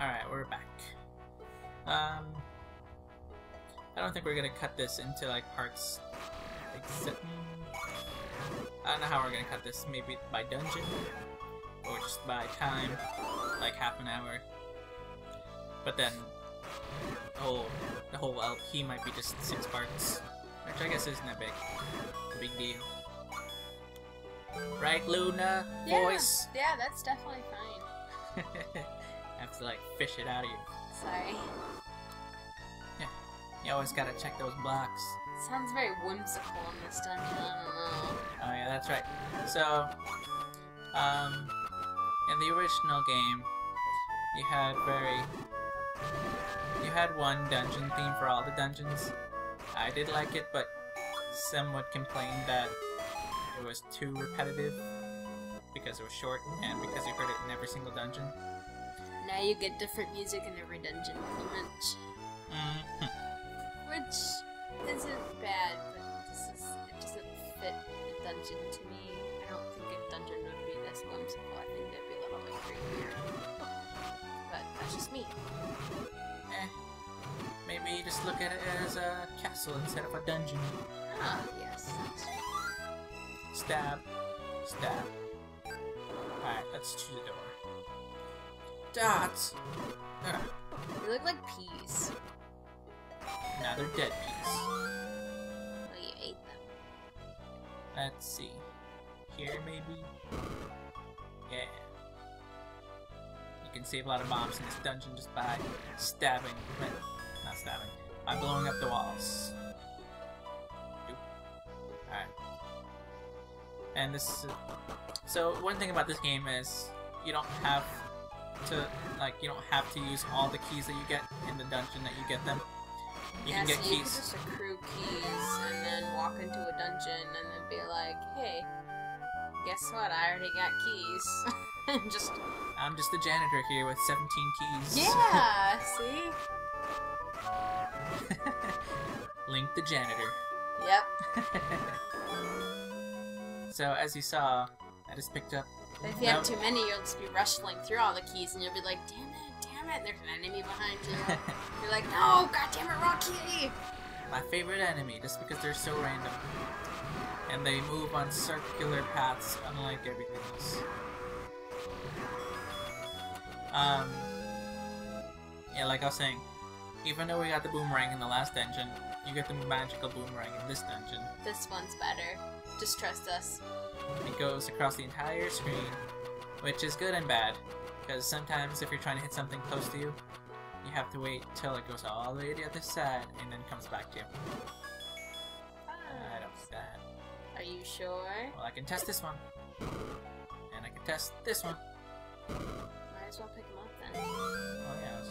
Alright, we're back. Um, I don't think we're gonna cut this into like parts. Except, I don't know how we're gonna cut this. Maybe by dungeon, or just by time, like half an hour. But then, the whole the whole LP might be just six parts, which I guess isn't a big a big deal. Right, Luna? Yeah, Voice. yeah, that's definitely fine. to like fish it out of you. Sorry. Yeah. You always gotta check those blocks. Sounds very whimsical in this dungeon. I don't know. Oh yeah, that's right. So, um, in the original game, you had very, you had one dungeon theme for all the dungeons. I did like it, but some would complain that it was too repetitive because it was short and because you heard it in every single dungeon. Now you get different music in every dungeon, pretty much. Mhm. Which isn't bad, but this is it doesn't fit the dungeon to me. I don't think a dungeon would be this whimsical. I think it'd be a little bit creepier. But that's just me. Eh, maybe just look at it as a castle instead of a dungeon. Ah, yes. Stab. Stab. Alright, let's choose a door. Dots! Ugh. They look like peas. Now they're dead peas. Oh, you ate them. Let's see. Here, maybe? Yeah. You can save a lot of bombs in this dungeon just by stabbing. Not stabbing. By blowing up the walls. Alright. And this is... So, one thing about this game is you don't have to, like, you don't have to use all the keys that you get in the dungeon that you get them. You yeah, can get so you keys. just accrue keys and then walk into a dungeon and then be like, hey, guess what? I already got keys. and just, I'm just the janitor here with 17 keys. yeah, see? Link the janitor. Yep. so as you saw, I just picked up. But if you have too many, you'll just be rustling through all the keys and you'll be like, damn it, damn it, there's an enemy behind you. You're like, no, god damn it, wrong key! my favorite enemy, just because they're so random, and they move on circular paths, unlike everything else. Um. Yeah, like I was saying, even though we got the boomerang in the last dungeon, you get the magical boomerang in this dungeon. This one's better. Just trust us. It goes across the entire screen, which is good and bad, because sometimes if you're trying to hit something close to you, you have to wait till it goes all the way to the other side and then comes back to you. I don't do that. Are you sure? Well, I can test this one, and I can test this one. Might as well pick them up then. Oh yeah, I was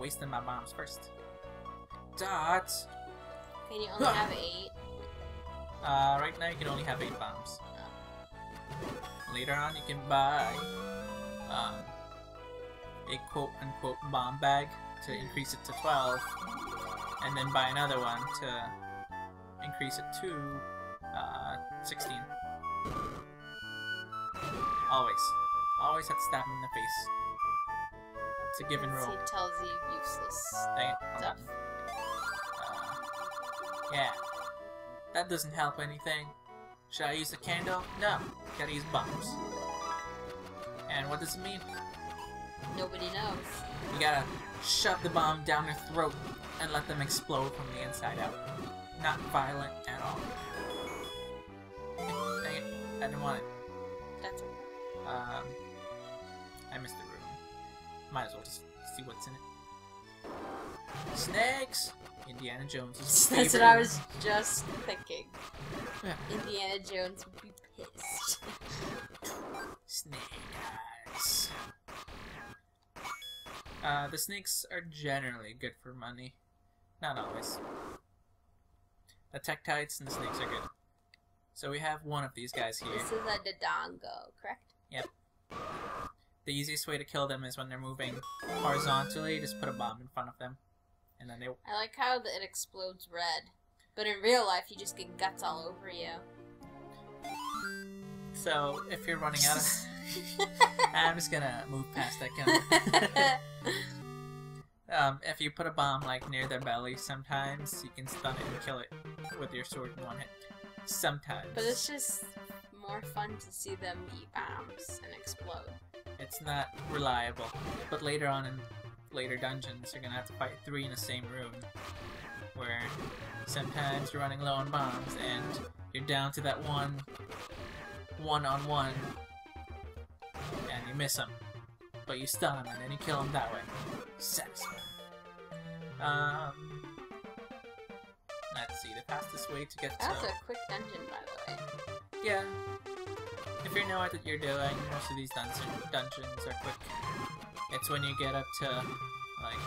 wasting my bombs first. Dots. Can you only have eight? Uh, right now you can only have eight bombs. Later on, you can buy um, a quote unquote bomb bag to increase it to 12, and then buy another one to increase it to uh, 16. Always. Always have to stab him in the face. It's a given rule. He tells you useless Dang stuff. Uh, yeah. That doesn't help anything. Should I use a candle? No. Gotta use bombs. And what does it mean? Nobody knows. You gotta shove the bomb down their throat and let them explode from the inside out. Not violent at all. Dang it. I didn't want it. That's okay. Um, I missed the room. Might as well just see what's in it. Snakes! Indiana Jones. That's what I was just thinking. Yeah. Indiana Jones would be pissed. Snake eyes. Uh, the snakes are generally good for money. Not always. The Tektites and the snakes are good. So we have one of these guys here. This is a Dodongo, correct? Yep. The easiest way to kill them is when they're moving horizontally, just put a bomb in front of them. And then they I like how it explodes red. But in real life, you just get guts all over you. So if you're running out of I'm just gonna move past that counter. um, if you put a bomb like near their belly, sometimes you can stun it and kill it with your sword in one hit. Sometimes. but it's just more fun to see them eat bombs and explode. It's not reliable. But later on in later dungeons, you're gonna have to fight three in the same room. Where sometimes you're running low on bombs and you're down to that one one on one and you miss them. But you stun them and then you kill them that way. Satisfying. Um, let's see, the fastest way to get to. That's a quick dungeon, by the way. Yeah. If you know what you're doing, most of these dungeon dungeons are quick. It's when you get up to like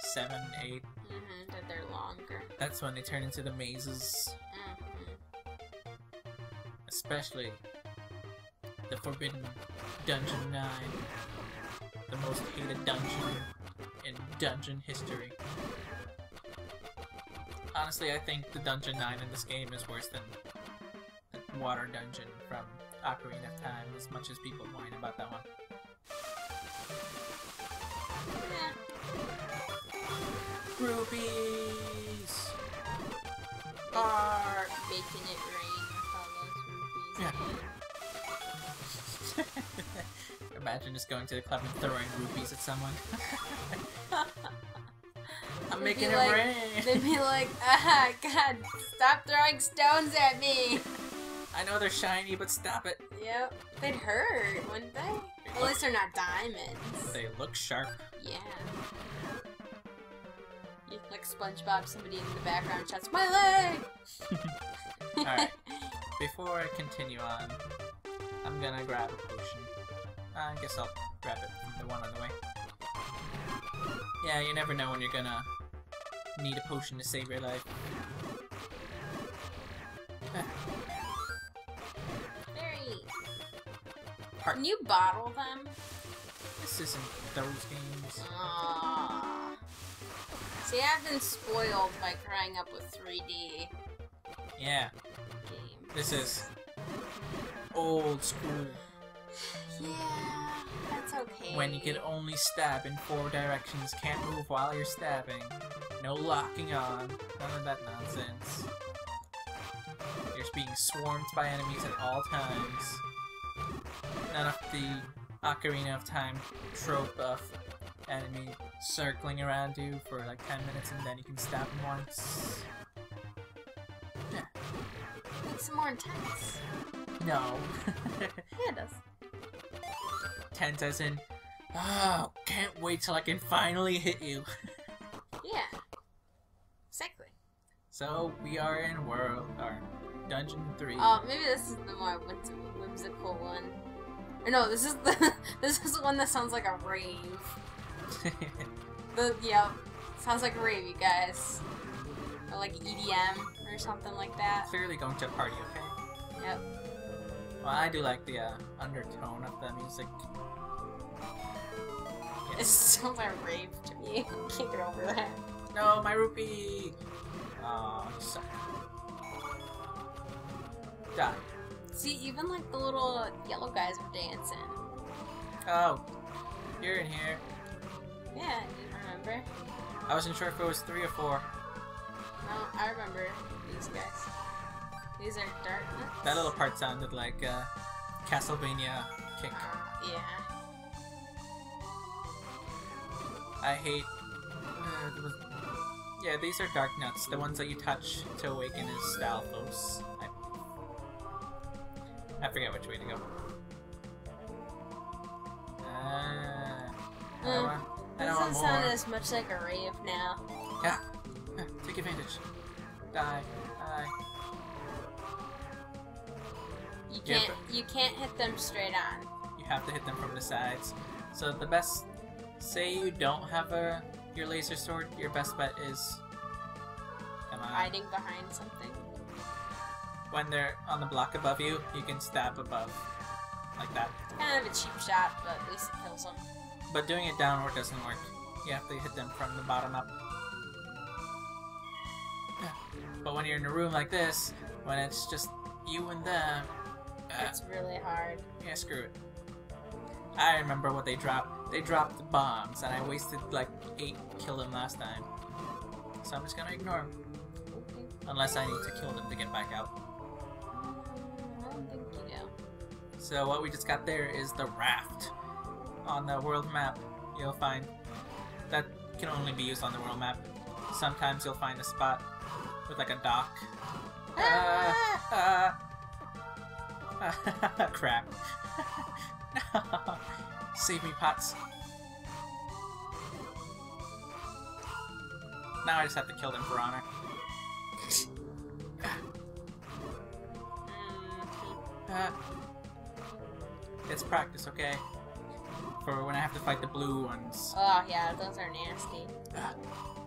seven, eight. Mm-hmm, that they're longer. That's when they turn into the mazes. Mm-hmm. Especially the Forbidden Dungeon 9. The most hated dungeon in dungeon history. Honestly, I think the Dungeon 9 in this game is worse than the Water Dungeon from Ocarina of Time, as much as people whine about that one. Rubies! Are making it rain with all those rupees. Yeah. Imagine just going to the club and throwing rupees at someone. I'm They'd making it like- rain! They'd be like, ah, God, stop throwing stones at me. I know they're shiny, but stop it. Yep. They'd hurt, wouldn't they? At least they're not diamonds. They look sharp. Yeah. Like SpongeBob, somebody in the background shouts, My leg! Alright. Before I continue on, I'm gonna grab a potion. I guess I'll grab it from the one on the way. Yeah, you never know when you're gonna need a potion to save your life. Very. Can you bottle them? This isn't those games. Aww. See, I've been spoiled by growing up with 3D Yeah, games. this is old school. Yeah, that's okay. When you can only stab in four directions, can't move while you're stabbing, no locking on, none of that nonsense. You're being swarmed by enemies at all times. None of the Ocarina of Time trope of enemy circling around you for like 10 minutes and then you can stab them once. Makes it more intense. No. Yeah, it does. Tense as in, oh, can't wait till I can finally hit you. Yeah. Exactly. So we are in world or dungeon three. Oh, maybe this is the more whimsical one. Or no, this is the this is the one that sounds like a rave. The yeah, sounds like a rave, you guys. Or like EDM or something like that. Clearly going to a party, okay? Yep. Well, I do like the uh, undertone of the music. It sounds like a rave to me. Can't get over that. No, my rupee! Oh, suck. Die. See, even like the little yellow guys were dancing. Oh, you're in here. Yeah, I remember. I wasn't sure if it was three or four. No, I remember these guys. These are dark nuts. That little part sounded like uh, Castlevania kick. Uh, yeah. I hate. Uh, was- yeah, these are Darknuts, the ones that you touch to awaken as Stalfos. I, I forget which way to go. Uh, I don't want, I don't Doesn't sound as much like a rave now. Yeah, yeah, take advantage. Die, die. You can't you can't hit them straight on. You have to hit them from the sides. So the best, say you don't have a your laser sword, your best bet is. Come on. Hiding behind something. When they're on the block above you, you can stab above, like that. Kind of a cheap shot, but at least it kills them. But doing it downward doesn't work. You have to hit them from the bottom up. But when you're in a room like this, when it's just you and them, uh, It's really hard. yeah, screw it. I remember what they dropped. They dropped the bombs, and I wasted like eight to kill them last time. So I'm just gonna ignore them. Unless I need to kill them to get back out. I don't think you do. So what we just got there is the raft. On the world map, you'll find that can only be used on the world map. Sometimes you'll find a spot with like a dock. Ah! Uh, uh, crap. no. Save me, Pots. Now I just have to kill them for honor. Uh, it's practice, okay? For when I have to fight the blue ones. Oh yeah, those are nasty.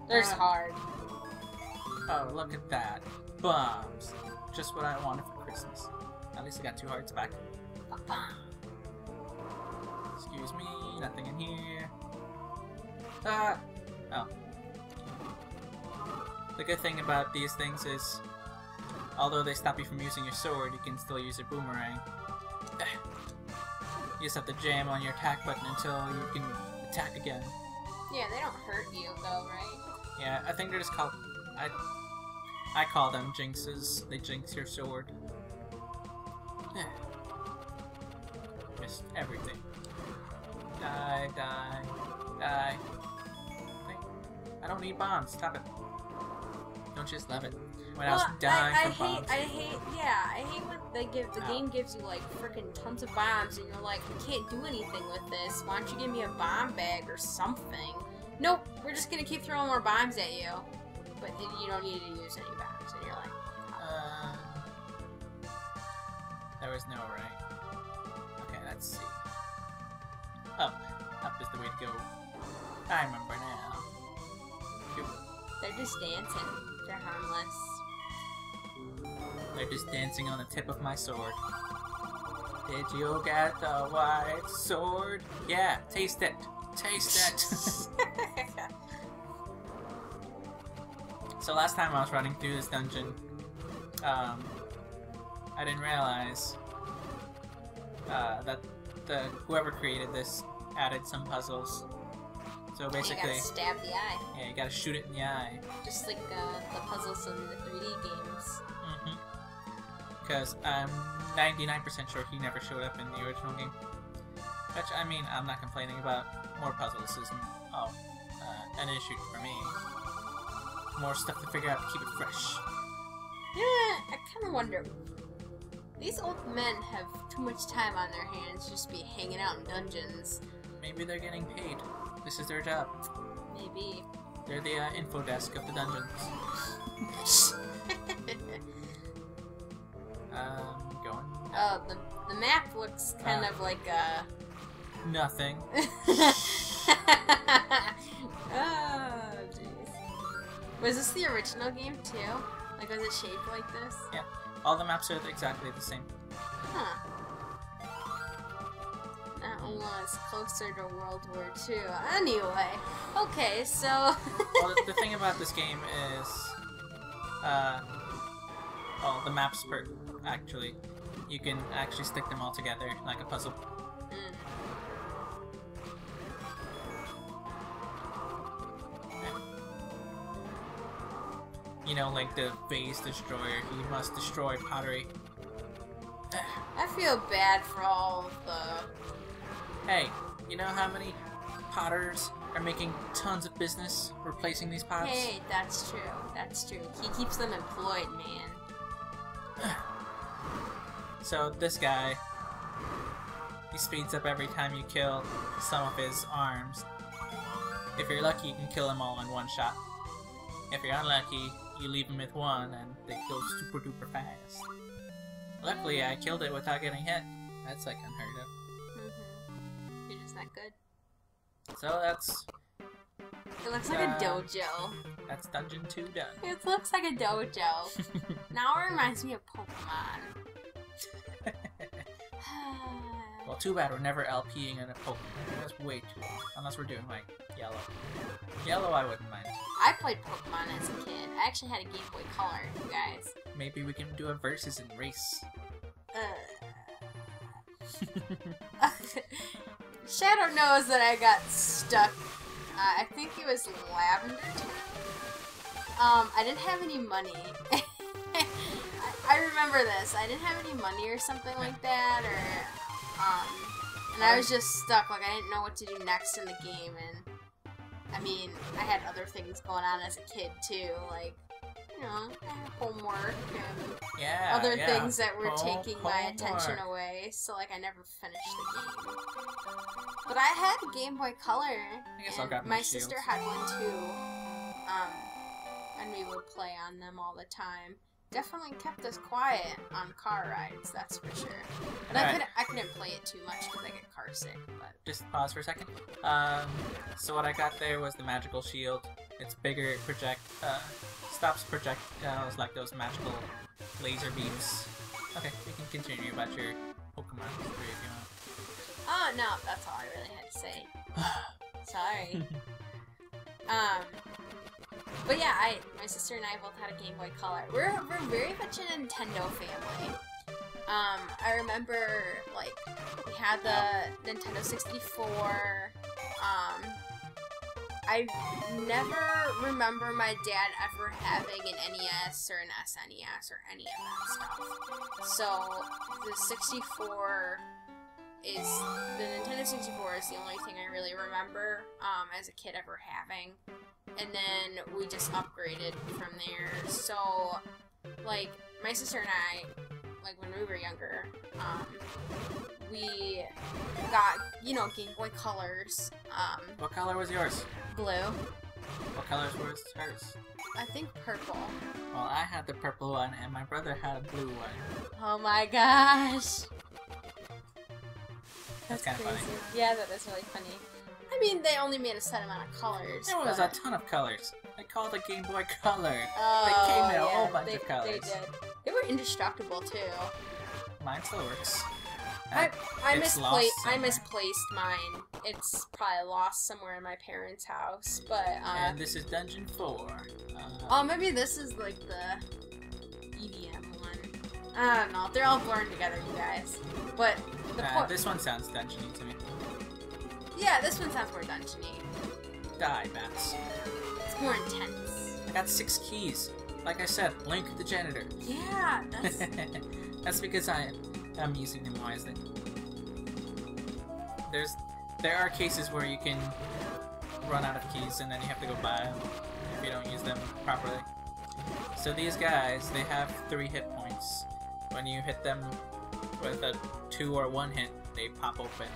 They're Ah. hard. Oh, look at that. Bombs. Just what I wanted for Christmas. At least I got two hearts back. Excuse me, nothing in here. Ah! Oh. The good thing about these things is, although they stop you from using your sword, you can still use a boomerang. Just have to jam on your attack button until you can attack again. Yeah, they don't hurt you though, right? Yeah, I think they're just called. I I call them jinxes. They jinx your sword. Eh. Missed everything. Die, die, die. I don't need bombs. Stop it. Don't just love it? When I was dying I, I hate, bombs. I hate, yeah, I hate when they give the Ow. game gives you like freaking tons of bombs, and you're like, we can't do anything with this. Why don't you give me a bomb bag or something? Nope, we're just gonna keep throwing more bombs at you, but you don't need to use any bombs, and you're like, Uh, there was no right. Okay, let's see. Up. Up is the way to go. I remember now. They're just dancing. They're harmless. They're just dancing on the tip of my sword. Did you get the white sword? Yeah, taste it. Taste it. so last time I was running through this dungeon, um, I didn't realize uh, that the whoever created this added some puzzles. So you basically, gotta stab the eye, yeah, you gotta shoot it in the eye. just like uh, the puzzles in the 3D games. Because I'm 99% sure he never showed up in the original game. Which, I mean, I'm not complaining about. More puzzles isn't oh, uh, an issue for me. More stuff to figure out to keep it fresh. Yeah, I kind of wonder. These old men have too much time on their hands just be hanging out in dungeons. Maybe they're getting paid. This is their job. Maybe. They're the uh, info desk of the dungeons. looks kind Ah. of like a. Nothing. oh, jeez. Was this the original game too? Like, was it shaped like this? Yeah. All the maps are exactly the same. Huh. That one was closer to World War II. Anyway, okay, so. well, the, the thing about this game is, uh, well, the maps per actually, you can actually stick them all together like a puzzle. Mm. You know, like the vase destroyer, you must destroy pottery. I feel bad for all of the. Hey, you know how many potters are making tons of business replacing these pots? Hey, that's true. That's true. He keeps them employed, man. So this guy, he speeds up every time you kill some of his arms. If you're lucky, you can kill them all in one shot. If you're unlucky, you leave them with one and they go super duper fast. Luckily, I killed it without getting hit. That's like unheard of. hmm You're just not good. So that's It looks like Uh, a dojo. that's dungeon two done. It looks like a dojo. now it reminds me of Pokemon. well, too bad we're never LPing in a Pokemon. That's way too long. Unless we're doing like yellow. Yellow, I wouldn't mind. I played Pokemon as a kid. I actually had a Game Boy Color, you guys. Maybe we can do a versus and race. Uh. Shadow knows that I got stuck. Uh, I think it was Lavender Town. Um, I didn't have any money. I, remember this. I didn't have any money or something like that, or um, and I was just stuck. Like I didn't know what to do next in the game, and I mean, I had other things going on as a kid too, like you know, homework and Yeah. other yeah. things that were Home- taking my attention away. So like I never finished the game. But I had a Game Boy Color. I guess I'll and my my sister had one too. Um, and we would play on them all the time. Definitely kept us quiet on car rides, that's for sure. But I couldn't, I couldn't play it too much because I get car sick. But Just pause for a second. Um, so what I got there was the magical shield. It's bigger, it project, uh, stops projectiles like those magical laser beams. Okay, you can continue about your Pokemon history if you want. oh no, that's all I really had to say. Sorry. Um, but yeah, I my sister and I both had a Game Boy Color. We're we're very much a Nintendo family. Um, I remember like we had the Nintendo 64. Um, I never remember my dad ever having an NES or an SNES or any of that stuff. So the 64 is the Nintendo 64 is the only thing I really remember um, as a kid ever having. And then we just upgraded from there. So, like, my sister and I, like, when we were younger, um, we got, you know, Game Boy Colors, um, What color was yours? blue, What colors was hers? I think purple. Well, I had the purple one, and my brother had a blue one. Oh my gosh. That's kinda funny. Yeah, that is really funny. I mean, they only made a set amount of colors. There was but... a ton of colors. I called it Game Boy Color. Oh, came in a whole bunch they, of colors. They did. They were indestructible too. Mine still works. I I It's misplaced I misplaced mine. It's probably lost somewhere in my parents' house, but uh, and this is Dungeon 4. Uh, oh, maybe this is like the EDM one. I don't know. They're all blurred together, you guys. But the uh, this one sounds dungeony to me. Yeah, this one sounds more dungeony. Die, bats. It's more intense. I got six keys. Like I said, Link the janitor. Yeah, that's That's because I am using them wisely. There's, there are cases where you can run out of keys and then you have to go buy them if you don't use them properly. So these guys, they have three hit points. When you hit them with a two or one hit, they pop open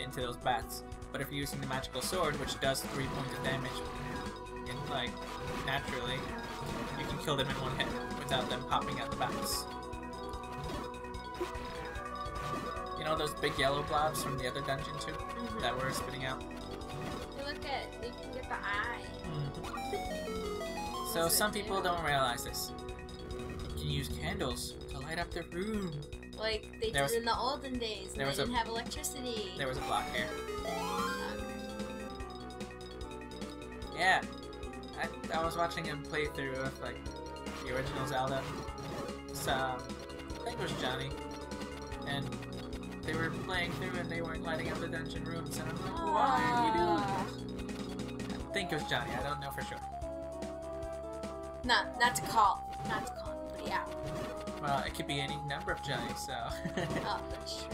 into those bats. But if you're using the magical sword, which does three points of damage, in, like naturally, you can kill them in one hit without them popping out the bats. You know those big yellow blobs from the other dungeon too Mhm. that were spitting out. You look at you can get the eye. So Is it some people don't realize this. You can use candles to light up their room. Like they There did was- in the olden days, and there they was didn't have electricity. There was a block here. Yeah, I, I was watching him play through with like the original Zelda. So I think it was Johnny, and they were playing through and they weren't lighting up the dungeon rooms, and I'm like, why are you Ah. doing this? I think it was Johnny. I don't know for sure. Not not to call, not to call anybody out. Well, it could be any number of Johnnies, so Oh, that's true.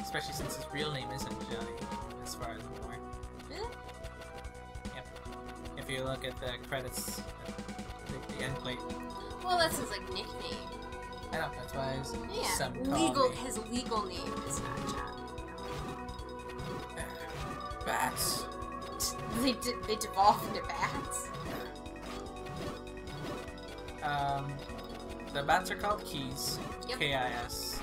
especially since his real name isn't Johnny, as far as I'm aware. Really? If you look at the credits, the, the end plate, Well, that's his like nickname. I know that's why his, Yeah, some legal. me His legal name is not John. Bats. They de- they devolve into bats. Um, the bats are called Keese. Yep. K-I-S.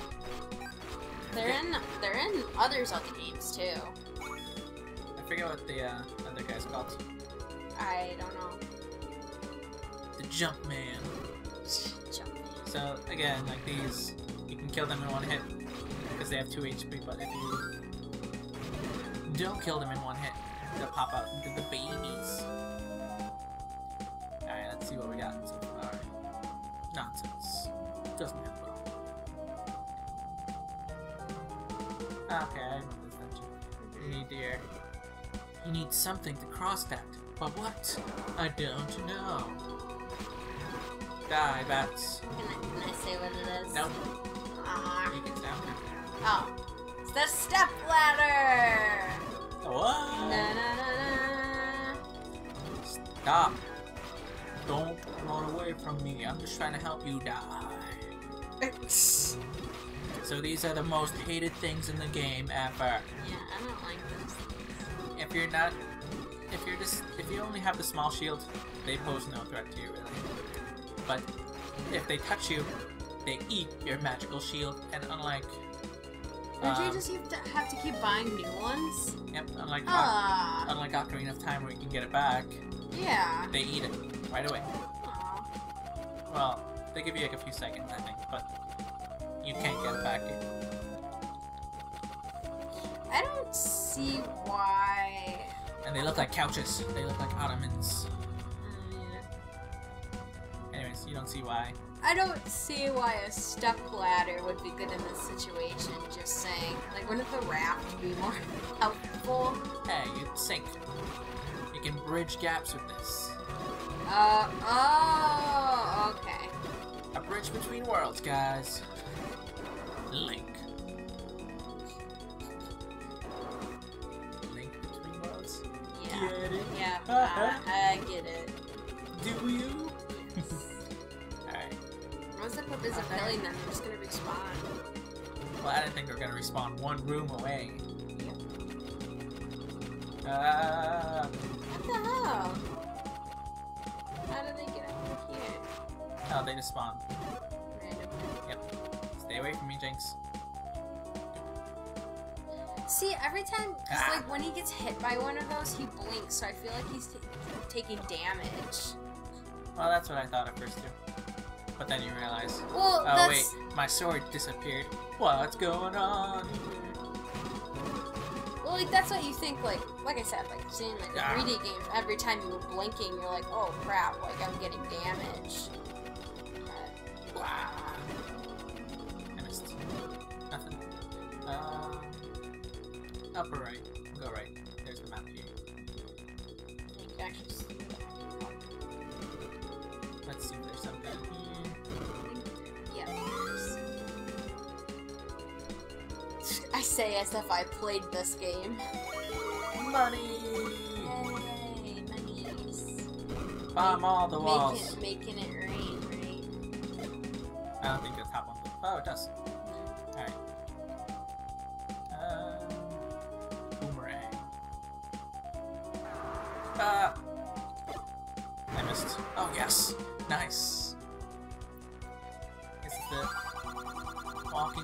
They're in they're in others other Zelda games too. I forget what the uh, other guy's called. I don't know. The Jump Man. Jump. So again, like these, you can kill them in one hit because they have two HP. But if you don't kill them in one hit, they'll pop out into the babies. All right, let's see what we got so Okay, I know this dungeon. You need your... You need something to cross that. But what? I don't know. Die, bats. Can I, can I say what it is? Nope. Ah. You get down. Oh. It's the step ladder! What? Na na na na. Stop. Don't run away from me. I'm just trying to help you die. So these are the most hated things in the game ever. Yeah, I don't like those things. If you're not, if you're just, if you only have the small shield, they pose no threat to you really. But if they touch you, they eat your magical shield, and unlike, Don't you um, just have to, have to keep buying new ones? yep, unlike, Ah. unlike Ocarina of Time where you can get it back, Yeah. they eat it right away. Aw. Well, they give you like a few seconds, I think, but you can't get it back. I don't see why. And they look like couches. They look like ottomans. Mm, Anyways, you don't see why. I don't see why a step ladder would be good in this situation. Just saying. Like, wouldn't the raft be more helpful? Hey, you sink. You can bridge gaps with this. Uh. Oh. Okay. A bridge between worlds, guys. Link. Link between worlds? Yeah. Get it? Yeah. I, I get it. Do you? Alright. Once I put visibility, then I'm just gonna respawn. Well, I didn't think we were gonna respawn one room away. Yep. Uh, What the hell? How did they get up here? oh, they just spawned. Stay away from me, Jinx. See, every time, Ah. like when he gets hit by one of those, he blinks, so I feel like he's taking damage. Well, that's what I thought at first too. But then you realize, Well, oh that's wait, my sword disappeared. What's going on? well, like that's what you think. Like, like I said, like seeing like the Ah. 3D games, every time you were blinking, you're like, oh crap, like I'm getting damage. Upper right. Go right. There's the map here. actually Let's see if there's something here. yeah. I say as if I played this game. Money! Yay, monies. Bomb all the walls. Making, making it rain, right? I don't think top one. Oh, it does. Alright.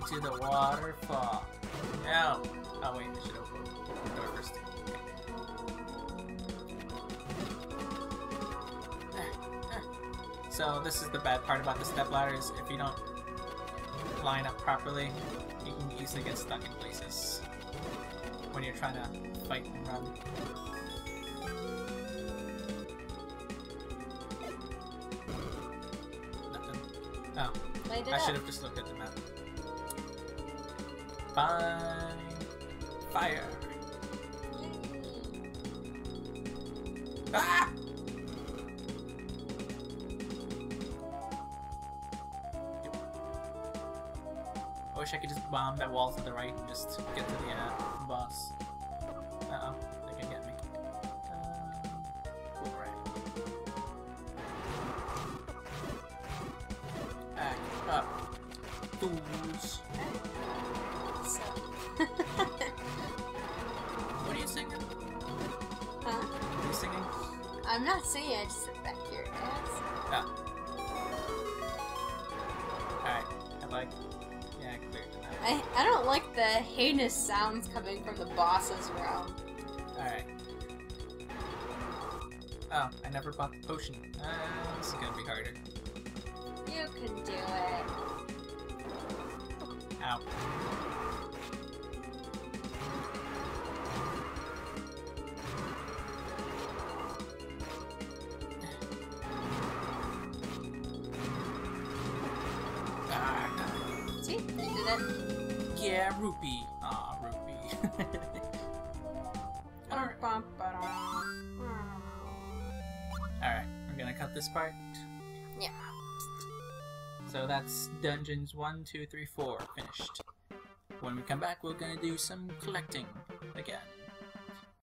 To the waterfall. No! Oh, wait, I should open the door first. So this is the bad part about the step ladders. If you don't line up properly, you can easily get stuck in places when you're trying to fight and run. Nothing. Oh, I should have just looked at the map. Fine. Fire. Ah! I wish I could just bomb that wall to the right and just get to the uh, coming from the boss's realm. Alright. Oh, I never bought the potion. Uh, this is gonna be harder. You can do it. Ow. This part. Yeah. So that's dungeons one, two, three, four finished. When we come back, we're gonna do some collecting again.